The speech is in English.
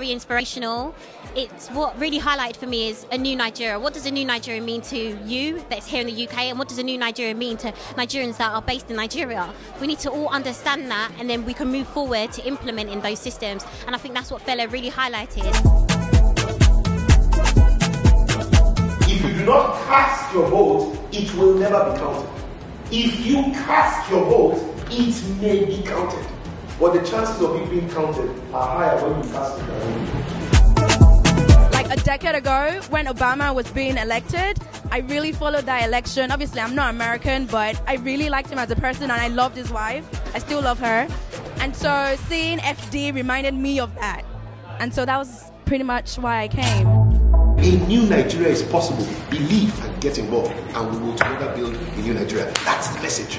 really inspirational. It's what really highlighted for me is a new Nigeria. What does a new Nigeria mean to you that's here in the UK, and what does a new Nigeria mean to Nigerians that are based in Nigeria? We need to all understand that, and then we can move forward to implementing those systems. And I think that's what Fela really highlighted. If you do not cast your vote, it will never be counted. If you cast your vote, it may be counted. But the chances of it being counted are higher when you cast it. Like a decade ago, when Obama was being elected, I really followed that election. Obviously, I'm not American, but I really liked him as a person and I loved his wife. I still love her. And so seeing FD reminded me of that. And so that was pretty much why I came. A new Nigeria is possible. Believe and get involved, and we will together build a new Nigeria. That's the message.